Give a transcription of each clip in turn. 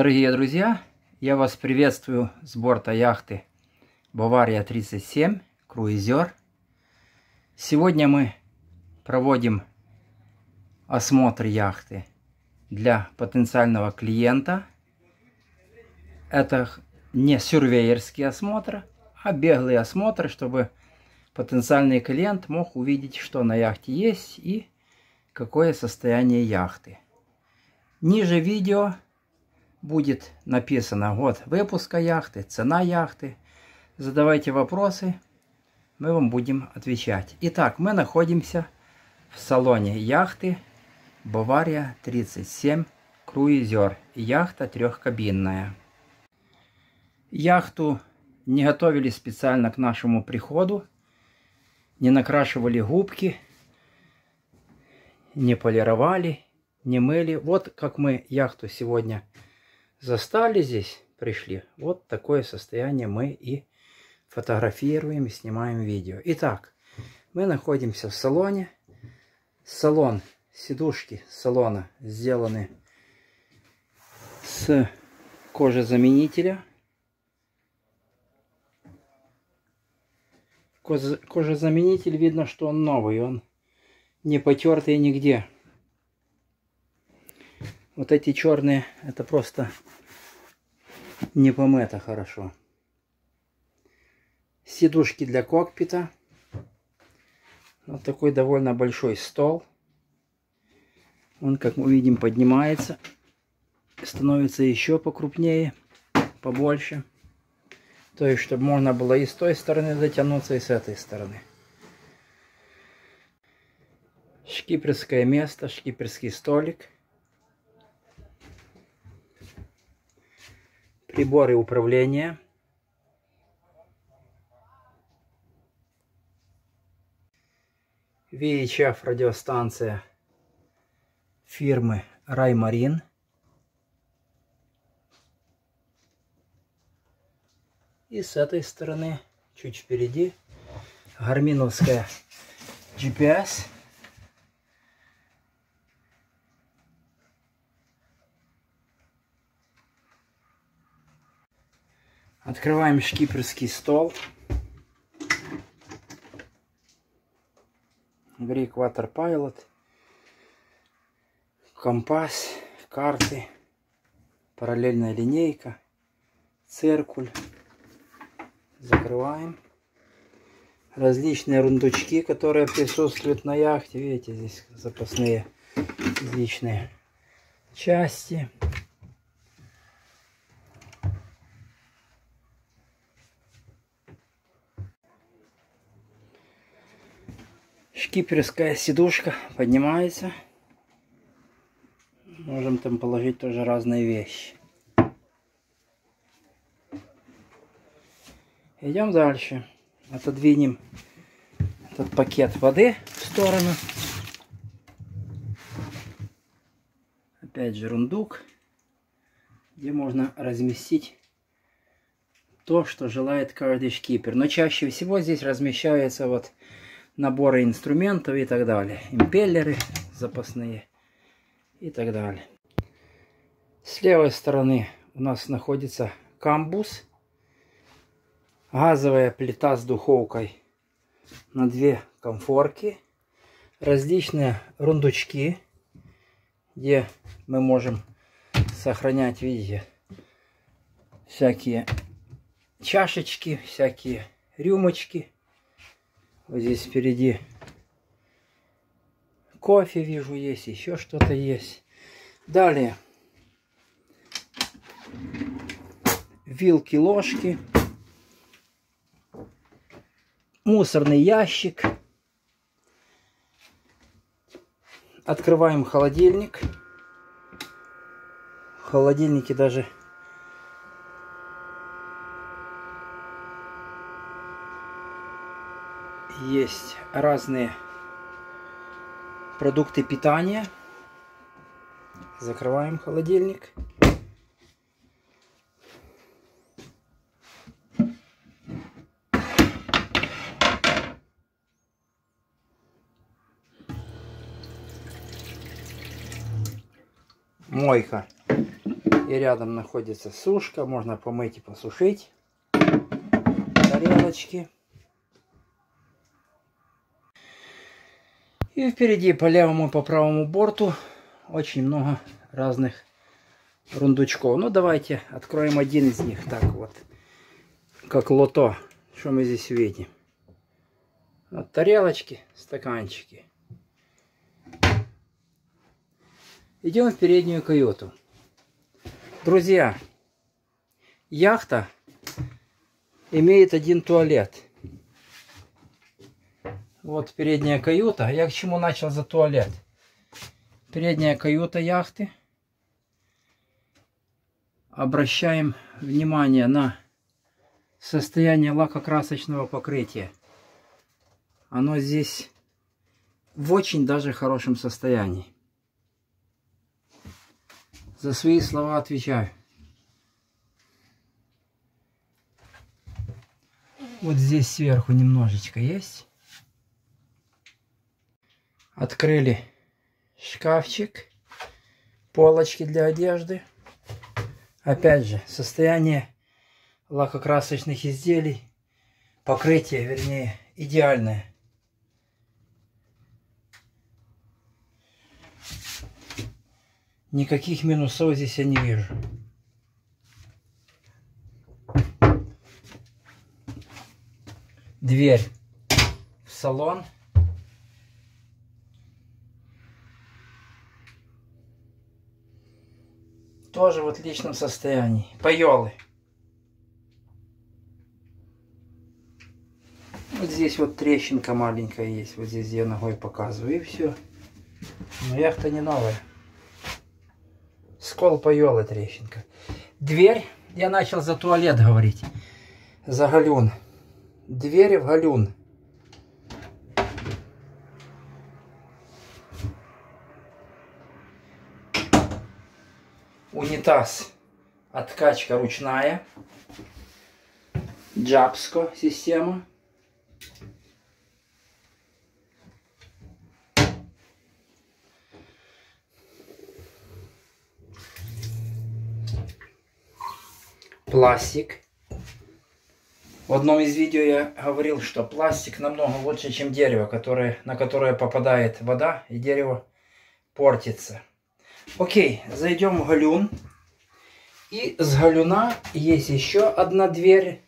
Дорогие друзья, я вас приветствую с борта яхты Бавария 37, круизер. Сегодня мы проводим осмотр яхты для потенциального клиента. Это не сюрвейерский осмотр, а беглый осмотр, чтобы потенциальный клиент мог увидеть, что на яхте есть и какое состояние яхты. Ниже видео будет написано год выпуска яхты, цена яхты. Задавайте вопросы, мы вам будем отвечать. Итак, мы находимся в салоне яхты Бавария 37 Круизер. Яхта трехкабинная. Яхту не готовили специально к нашему приходу, не накрашивали губки, не полировали, не мыли. Вот как мы яхту сегодня застали здесь, пришли. Вот такое состояние мы и фотографируем, и снимаем видео. Итак, мы находимся в салоне. Салон, сидушки салона сделаны с кожезаменителя. Кожезаменитель, видно, что он новый, он не потертый нигде. Вот эти черные, это просто не помыто хорошо. Сидушки для кокпита. Вот такой довольно большой стол. Он, как мы видим, поднимается. Становится еще покрупнее, побольше. То есть, чтобы можно было и с той стороны дотянуться, и с этой стороны. Шкиперское место, шкиперский столик. Приборы управления. VHF радиостанция фирмы Раймарин. И с этой стороны, чуть впереди, гарминовская GPS. Открываем шкиперский стол. Брик Water Pilot. Компас, карты, параллельная линейка, циркуль. Закрываем. Различные рундучки, которые присутствуют на яхте. Видите, здесь запасные различные части. Шкиперская сидушка поднимается. Можем там положить тоже разные вещи. Идем дальше. Отодвинем этот пакет воды в сторону. Опять же рундук, где можно разместить то, что желает каждый шкипер. Но чаще всего здесь размещается вот наборы инструментов и так далее. Импеллеры запасные и так далее. С левой стороны у нас находится камбус. Газовая плита с духовкой на две комфорки. Различные рундучки, где мы можем сохранять, видите, всякие чашечки, всякие рюмочки. Вот здесь впереди кофе вижу есть, еще что-то есть. Далее вилки, ложки, мусорный ящик. Открываем холодильник. В холодильнике даже есть разные продукты питания. Закрываем холодильник. Мойка. И рядом находится сушка. Можно помыть и посушить. Тарелочки. И впереди по левому и по правому борту очень много разных рундучков. Ну, давайте откроем один из них. Так вот, как лото. Что мы здесь видим? Вот тарелочки, стаканчики. Идем в переднюю каюту. Друзья, яхта имеет один туалет. Вот передняя каюта. Я к чему начал за туалет? Передняя каюта яхты. Обращаем внимание на состояние лакокрасочного покрытия. Оно здесь в очень даже хорошем состоянии. За свои слова отвечаю. Вот здесь сверху немножечко есть. Открыли шкафчик, полочки для одежды. Опять же, состояние лакокрасочных изделий, покрытие, вернее, идеальное. Никаких минусов здесь я не вижу. Дверь в салон. Тоже в отличном состоянии. Пайолы. Вот здесь вот трещинка маленькая есть. Вот здесь я ногой показываю. И все. Но яхта не новая. Скол пайолы трещинка. Дверь. Я начал за туалет говорить. За галюн. Дверь в галюн. Унитаз откачка ручная. Джапско система. Пластик. В одном из видео я говорил, что пластик намного лучше, чем дерево, которое, на которое попадает вода, и дерево портится. Окей, зайдем в галюн. И с галюна есть еще одна дверь.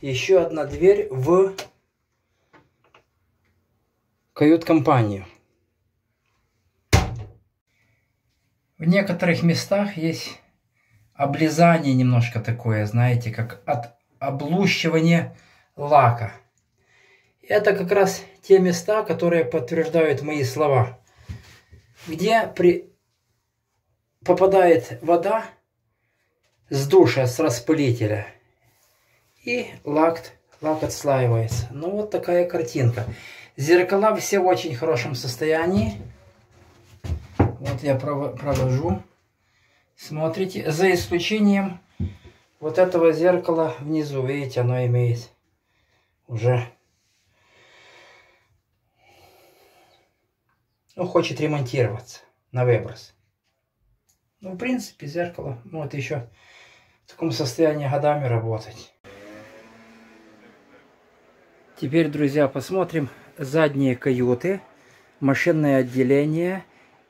Еще одна дверь в кают-компанию. В некоторых местах есть облизание немножко такое, знаете, как от облущивания лака. Это как раз те места, которые подтверждают мои слова. Где при попадает вода с душа, с распылителя. И лак, лак отслаивается. Ну, вот такая картинка. Зеркала все в очень хорошем состоянии. Вот я провожу. Смотрите, за исключением вот этого зеркала внизу. Видите, оно имеет уже... Ну, хочет ремонтироваться на выброс. Ну, в принципе, зеркало может еще в таком состоянии годами работать. Теперь, друзья, посмотрим задние каюты, машинное отделение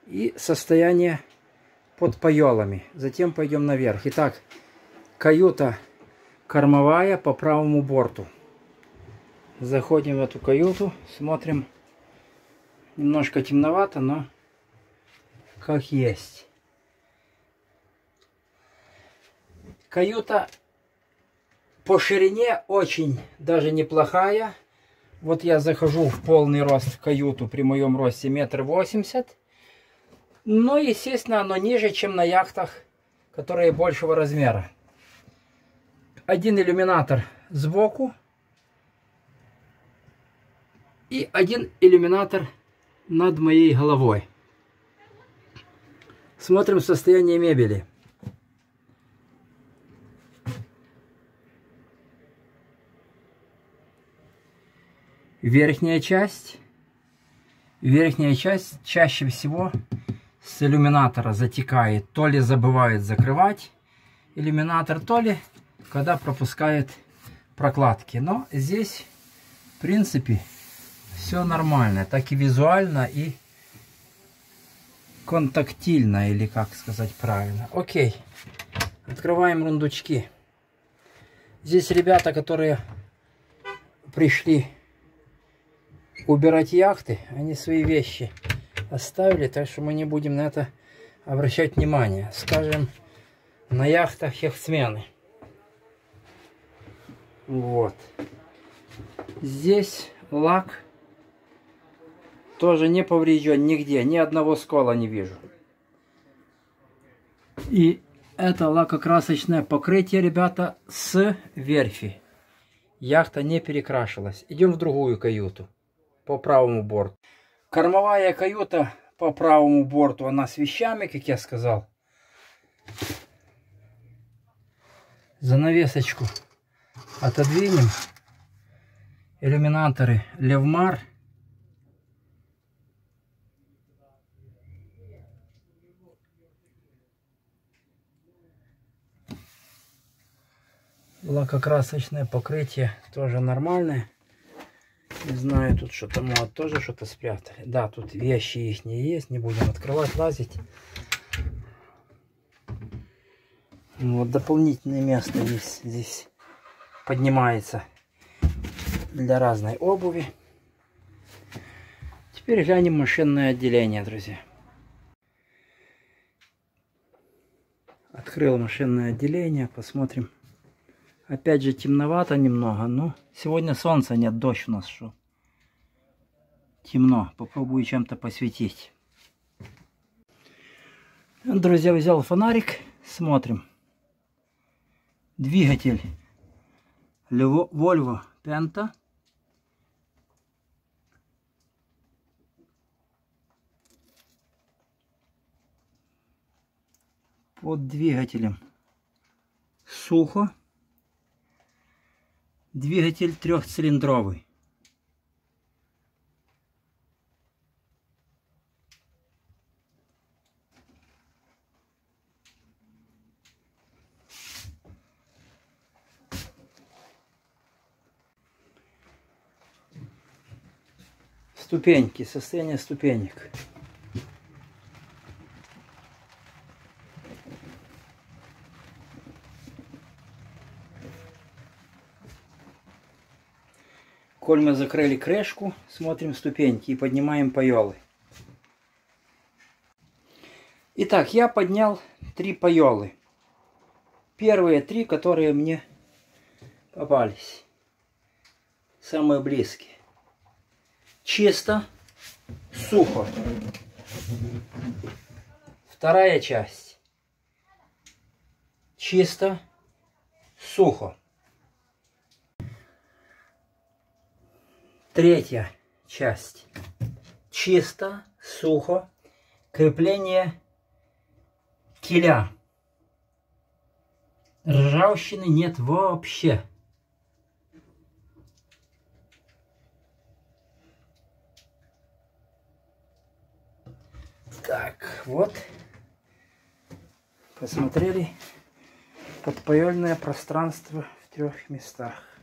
и состояние под паёлами. Затем пойдем наверх. Итак, каюта кормовая по правому борту. Заходим в эту каюту, смотрим. Немножко темновато, но как есть. Каюта по ширине очень даже неплохая. Вот я захожу в полный рост в каюту при моем росте метр восемьдесят. Но, естественно, оно ниже, чем на яхтах, которые большего размера. Один иллюминатор сбоку. И один иллюминатор над моей головой. Смотрим состояние мебели. Верхняя часть, верхняя часть чаще всего с иллюминатора затекает, то ли забывает закрывать иллюминатор, то ли когда пропускает прокладки. Но здесь, в принципе, все нормально. Так и визуально, и контактильно, или как сказать правильно. Окей. Открываем рундучки. Здесь ребята, которые пришли убирать яхты, они свои вещи оставили, так что мы не будем на это обращать внимание. Скажем, на яхтах яхтсмены. Вот. Здесь лак тоже не поврежден нигде, ни одного скола не вижу. И это лакокрасочное покрытие, ребята, с верфи. Яхта не перекрашивалась. Идем в другую каюту по правому борту. Кормовая каюта по правому борту, она с вещами, как я сказал. Занавесочку отодвинем. Иллюминаторы Левмар. Лакокрасочное покрытие тоже нормальное. Не знаю, тут что-то, может, тоже что-то спрятали. Да, тут вещи их не есть, не будем открывать, лазить. Ну, вот дополнительное место есть здесь поднимается для разной обуви. Теперь глянем машинное отделение, друзья. Открыл машинное отделение, посмотрим. Опять же темновато немного, но сегодня солнца нет, дождь у нас шел. Темно, попробую чем-то посветить. Друзья, взял фонарик, смотрим. Двигатель Volvo Penta. Под двигателем сухо. Двигатель трехцилиндровый. Ступеньки, состояние ступенек. Коль мы закрыли крышку, смотрим ступеньки и поднимаем пайолы. Итак, я поднял три пайолы. Первые три, которые мне попались. Самые близкие. Чисто, сухо. Вторая часть. Чисто, сухо. Третья часть. Чисто, сухо. Крепление киля. Ржавчины нет вообще. Так, вот. Посмотрели подпаёльное пространство в трех местах.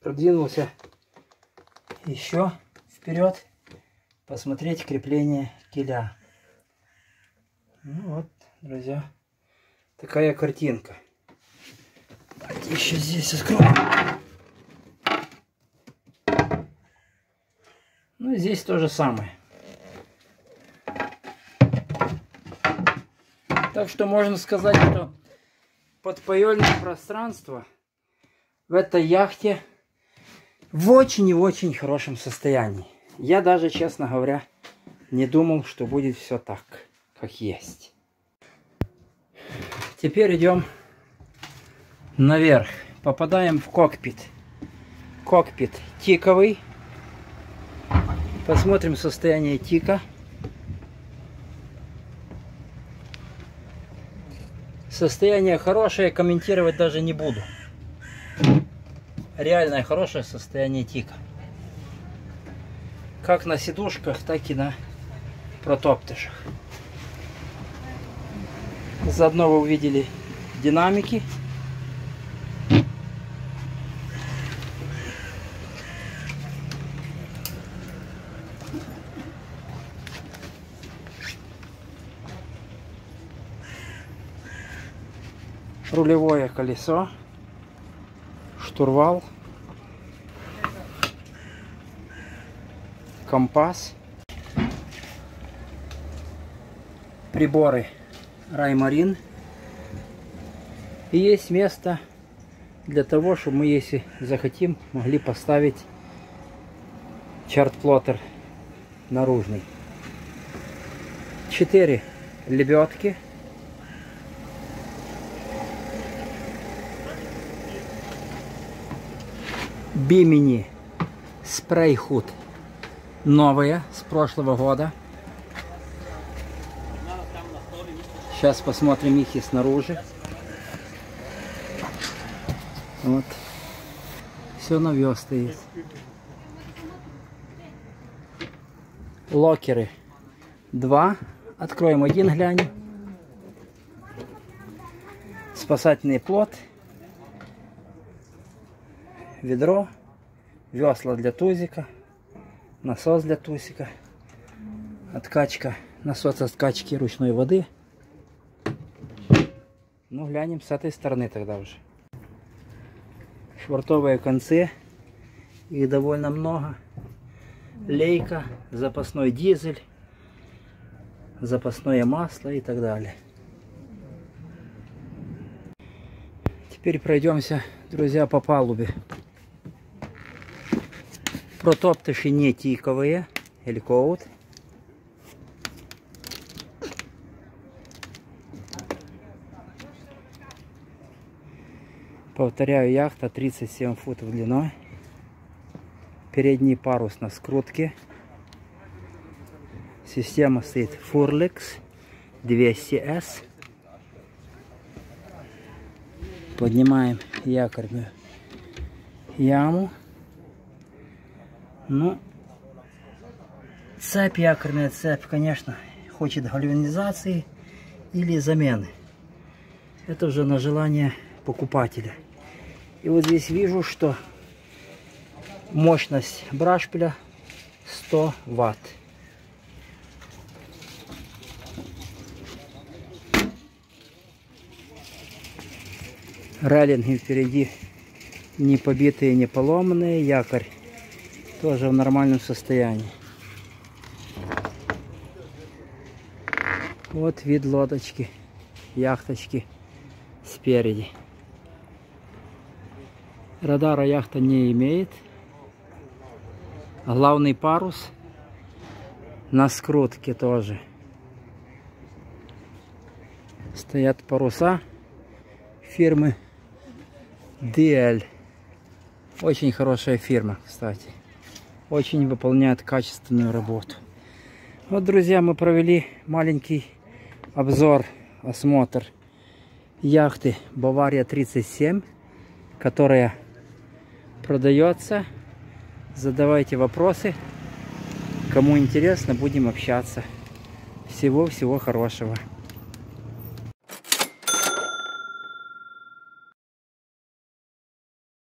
Продвинулся еще вперед посмотреть крепление киля. Ну вот, друзья, такая картинка. Давайте еще здесь откроем. Ну здесь то же самое. Так что можно сказать, что подпоёльное пространство в этой яхте в очень и очень хорошем состоянии. Я даже, честно говоря, не думал, что будет все так, как есть. Теперь идем наверх. Попадаем в кокпит. Кокпит тиковый. Посмотрим состояние тика. Состояние хорошее, комментировать даже не буду реальное хорошее состояние тика. как на сидушках, так и на протоптышах. Заодно вы увидели динамики. Рулевое колесо, штурвал, компас, приборы Раймарин. И есть место для того, чтобы мы, если захотим, могли поставить чарт-плоттер наружный. Четыре лебедки. Бимини спрей-худ новая с прошлого года. Сейчас посмотрим их и снаружи. Вот. Все новье стоит. Локеры. Два. Откроем один, глянем. Спасательный плот. Ведро. Весла для тузика. Насос для тусика. Откачка. Насос откачки ручной воды. Ну, глянем с этой стороны тогда уже. Швартовые концы. Их довольно много. Лейка, запасной дизель, запасное масло и так далее. Теперь пройдемся, друзья, по палубе. Протоптыши не тиковые, Элькоут. Повторяю, яхта 37 футов длиной. Передний парус на скрутке. Система стоит Furlex 200S. Поднимаем якорную яму. Ну, цепь, якорная цепь, конечно, хочет гальванизации или замены. Это уже на желание покупателя. И вот здесь вижу, что мощность брашпиля 100 ватт. Реллинги впереди не побитые, не поломанные. Якорь тоже в нормальном состоянии. Вот вид лодочки, яхточки спереди. Радара яхта не имеет. Главный парус на скрутке тоже. Стоят паруса фирмы DL. Очень хорошая фирма, кстати. Очень выполняет качественную работу. Вот, друзья, мы провели маленький обзор, осмотр яхты Бавария 37, которая продается. Задавайте вопросы. Кому интересно, будем общаться. Всего-всего хорошего.